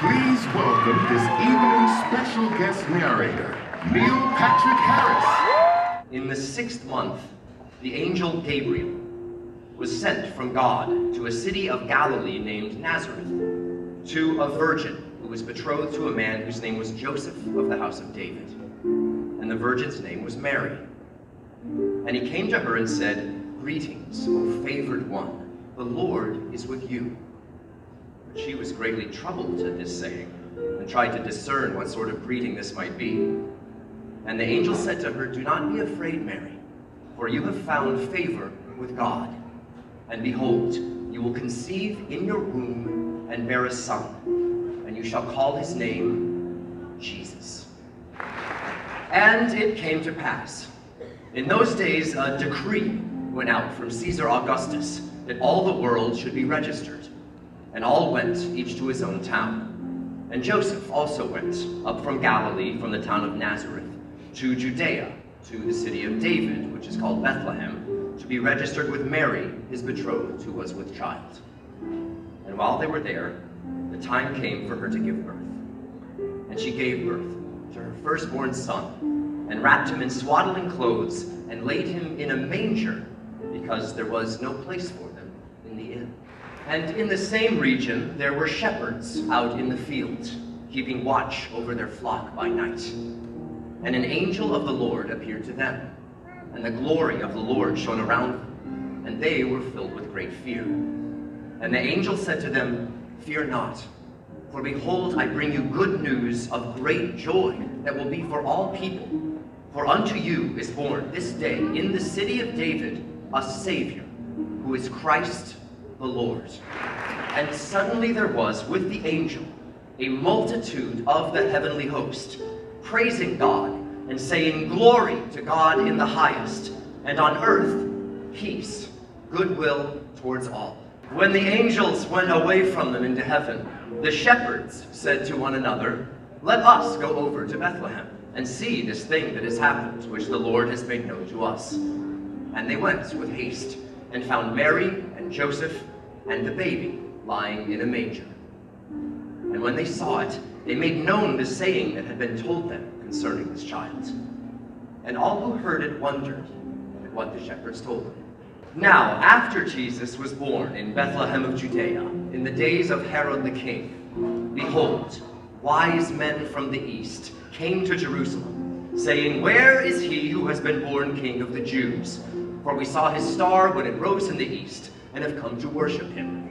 Please welcome this evening's special guest narrator, Neil Patrick Harris. In the sixth month, the angel Gabriel was sent from God to a city of Galilee named Nazareth, to a virgin who was betrothed to a man whose name was Joseph of the house of David. And the virgin's name was Mary. And he came to her and said, Greetings, O favored one, the Lord is with you. She was greatly troubled at this saying, and tried to discern what sort of greeting this might be. And the angel said to her, Do not be afraid, Mary, for you have found favor with God. And behold, you will conceive in your womb and bear a son, and you shall call his name Jesus. And it came to pass, in those days a decree went out from Caesar Augustus that all the world should be registered. And all went, each to his own town. And Joseph also went up from Galilee, from the town of Nazareth, to Judea, to the city of David, which is called Bethlehem, to be registered with Mary, his betrothed, who was with child. And while they were there, the time came for her to give birth. And she gave birth to her firstborn son, and wrapped him in swaddling clothes, and laid him in a manger, because there was no place for inn. And in the same region there were shepherds out in the field, keeping watch over their flock by night. And an angel of the Lord appeared to them, and the glory of the Lord shone around them, and they were filled with great fear. And the angel said to them, Fear not, for behold, I bring you good news of great joy that will be for all people. For unto you is born this day in the city of David a Savior, who is Christ the Lord. And suddenly there was with the angel a multitude of the heavenly host, praising God and saying, Glory to God in the highest, and on earth peace, goodwill towards all. When the angels went away from them into heaven, the shepherds said to one another, Let us go over to Bethlehem and see this thing that has happened, which the Lord has made known to us. And they went with haste and found Mary and Joseph and the baby lying in a manger. And when they saw it, they made known the saying that had been told them concerning this child. And all who heard it wondered at what the shepherds told them. Now, after Jesus was born in Bethlehem of Judea, in the days of Herod the king, behold, wise men from the east came to Jerusalem, saying, Where is he who has been born king of the Jews? For we saw his star when it rose in the east, and have come to worship him.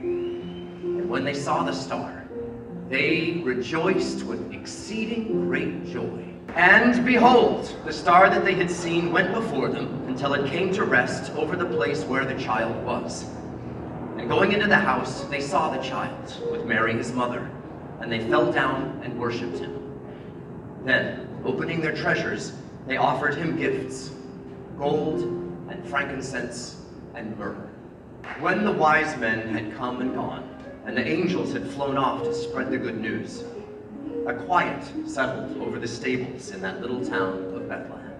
And when they saw the star, they rejoiced with exceeding great joy. And behold, the star that they had seen went before them until it came to rest over the place where the child was. And going into the house, they saw the child with Mary his mother, and they fell down and worshipped him. Then, opening their treasures, they offered him gifts, gold and frankincense and myrrh. When the wise men had come and gone, and the angels had flown off to spread the good news, a quiet settled over the stables in that little town of Bethlehem.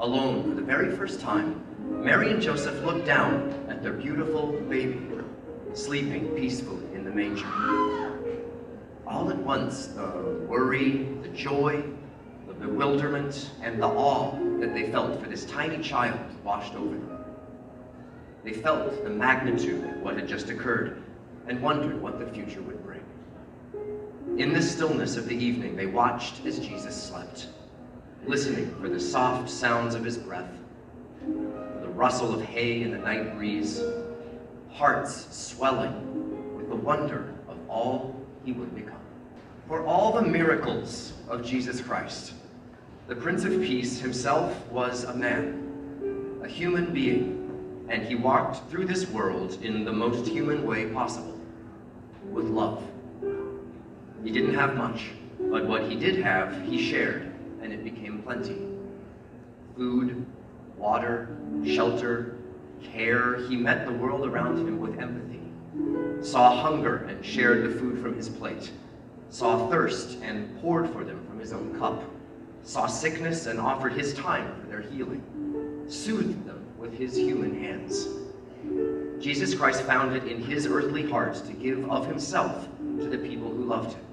Alone for the very first time, Mary and Joseph looked down at their beautiful baby, sleeping peacefully in the manger. All at once, the worry, the joy, the bewilderment, and the awe that they felt for this tiny child washed over them. They felt the magnitude of what had just occurred and wondered what the future would bring. In the stillness of the evening, they watched as Jesus slept, listening for the soft sounds of his breath, for the rustle of hay in the night breeze, hearts swelling with the wonder of all he would become. For all the miracles of Jesus Christ, the Prince of Peace himself was a man, a human being, and he walked through this world in the most human way possible, with love. He didn't have much, but what he did have, he shared, and it became plenty. Food, water, shelter, care, he met the world around him with empathy, saw hunger and shared the food from his plate, saw thirst and poured for them from his own cup, saw sickness and offered his time for their healing, soothed them with his human hands. Jesus Christ found it in his earthly heart to give of himself to the people who loved him,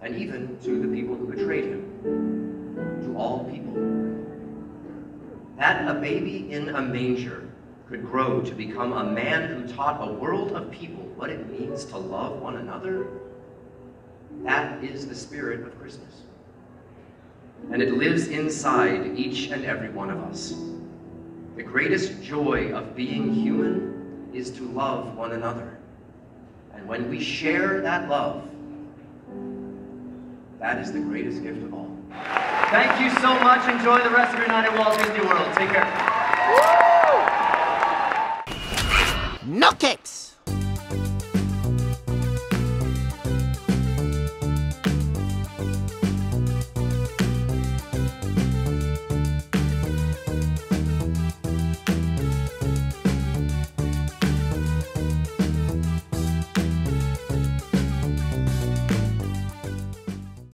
and even to the people who betrayed him, to all people. That a baby in a manger could grow to become a man who taught a world of people what it means to love one another, that is the spirit of Christmas. And it lives inside each and every one of us. The greatest joy of being human is to love one another. And when we share that love, that is the greatest gift of all. Thank you so much. Enjoy the rest of your night at Walt Disney World. Take care. No cakes!